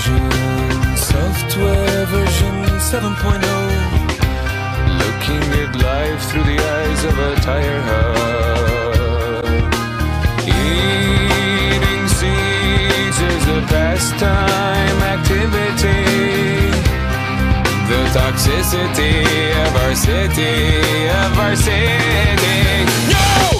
version, software version 7.0. Looking at life through the eyes of a tire hub. Eating seeds is a pastime activity. The toxicity of our city, of our city. No!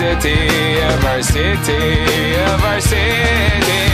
of our city of our city.